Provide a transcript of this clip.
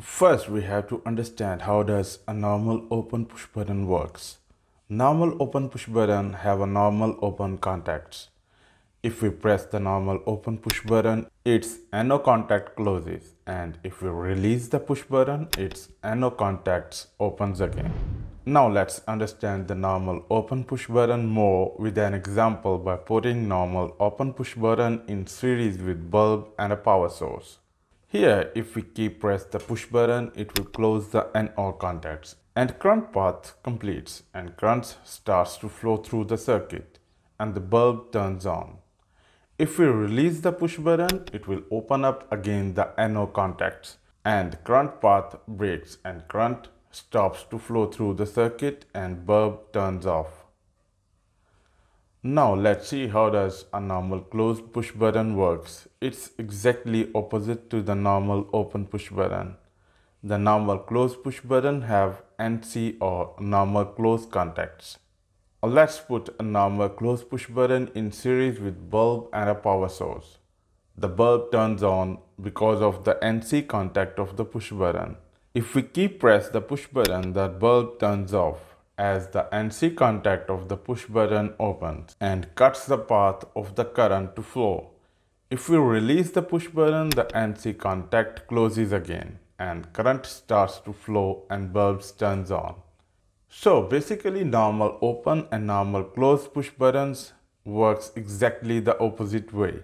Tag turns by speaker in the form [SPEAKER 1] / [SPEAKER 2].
[SPEAKER 1] First, we have to understand how does a normal open push button works. Normal open push button have a normal open contacts. If we press the normal open push button, its NO contact closes and if we release the push button, its NO contacts opens again. Now let's understand the normal open push button more with an example by putting normal open push button in series with bulb and a power source. Here, if we keep press the push button, it will close the NO contacts and current path completes and current starts to flow through the circuit and the bulb turns on. If we release the push button, it will open up again the NO contacts and current path breaks and current stops to flow through the circuit and bulb turns off. Now let's see how does a normal closed push button works. It's exactly opposite to the normal open push button. The normal closed push button have NC or normal close contacts. Uh, let's put a normal close push button in series with bulb and a power source. The bulb turns on because of the NC contact of the push button. If we keep press the push button, the bulb turns off as the NC contact of the push button opens and cuts the path of the current to flow. If we release the push button, the NC contact closes again and current starts to flow and bulbs turns on. So basically normal open and normal close push buttons works exactly the opposite way.